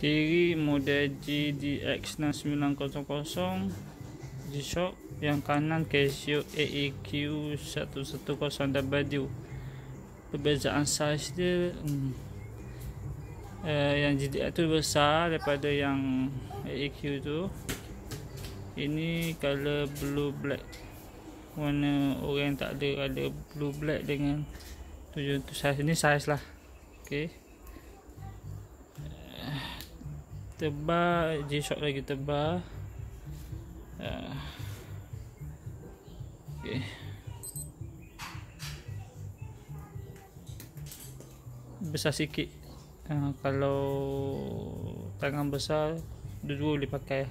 kiri model GDX 6900 G-Shock yang kanan Casio AEQ 110W perbezaan saiz dia hmm, uh, yang GDX tu besar daripada yang AEQ tu. Ini color blue black. Warna orang tak ada ada blue black dengan tujuh tu saiz. Ini saiz lah. Okey tebal G-Shock lagi tebal. Uh, okay. besar sikit. Uh, kalau tangan besar dua-dua boleh pakai